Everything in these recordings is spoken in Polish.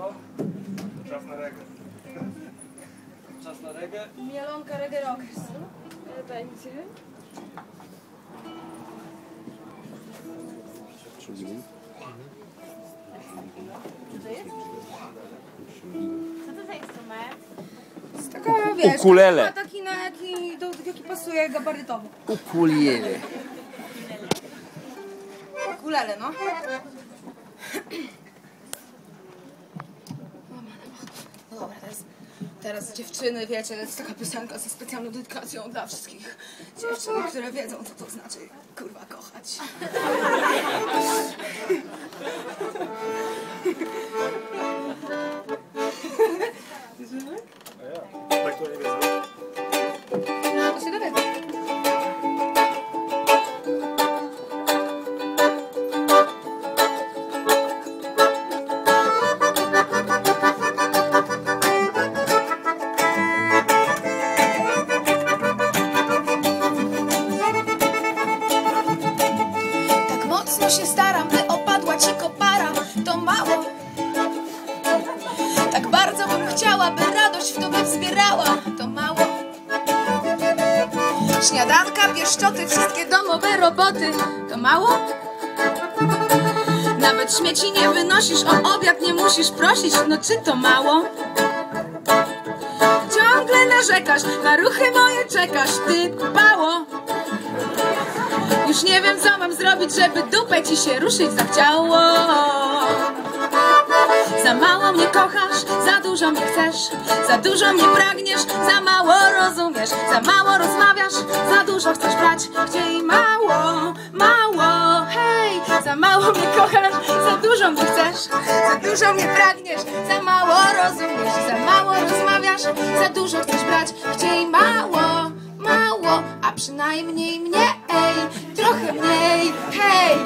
co? Czas na regę. Czas na regę? Mielonka Reggae Rockers. Będzie. Co to za instrument? Jest taka, wiesz, Ukulele. taka- taki, na jaki, do, jaki pasuje gabarytowo. Ukulele. Ukulele, no. No dobra, teraz, teraz dziewczyny, wiecie, to jest taka piosenka ze specjalną dedykacją dla wszystkich dziewczyn, które wiedzą, co to znaczy, kurwa, kochać. Bardzo bym chciała, by radość w tobie wzbierała, to mało. Śniadanka, pieszczoty, wszystkie domowe roboty, to mało. Nawet śmieci nie wynosisz, o obiad nie musisz prosić, no czy to mało? Ciągle narzekasz, na ruchy moje czekasz, ty pało. Już nie wiem co mam zrobić, żeby dupę ci się ruszyć zachciało Za mało mnie kochasz, za dużo mnie chcesz Za dużo mnie pragniesz, za mało rozumiesz Za mało rozmawiasz, za dużo chcesz brać Gdzie mało, mało, hej Za mało mnie kochasz, za dużo mnie chcesz Za dużo mnie pragniesz, za mało rozumiesz Za mało rozmawiasz, za dużo chcesz brać Gdzie mało, mało, a przynajmniej mniej, trochę mniej, hej!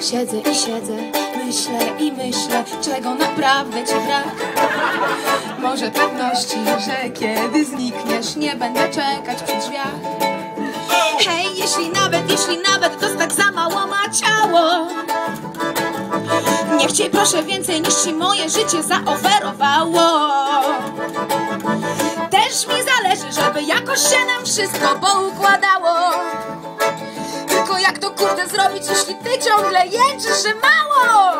Siedzę i siedzę, myślę i myślę, czego naprawdę ci brak. Może pewności, że kiedy znikniesz, nie będę czekać przy drzwiach. Hej, jeśli nawet, jeśli nawet to tak za mało ma ciało. Nie chciej proszę więcej niż ci moje życie zaoferowało. Też mi zależy, żeby jakoś się nam wszystko poukładało. Tylko jak to kurde zrobić, jeśli ty ciągle jęczysz, że mało?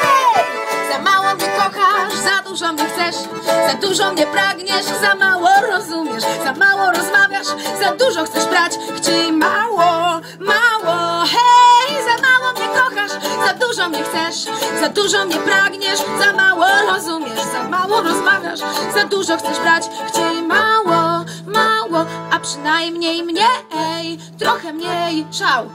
Hej! Za mało mnie kochasz, za dużo mnie chcesz, za dużo mnie pragniesz, za mało rozumiesz, za mało rozmawiasz, za dużo chcesz brać, chciej mało, mało, hej! Za mało mnie kochasz, za dużo mnie chcesz, za dużo mnie pragniesz, za mało rozumiesz, za mało rozmawiasz, za dużo chcesz brać, mało, mało, a przynajmniej mniej, trochę mniej, szał.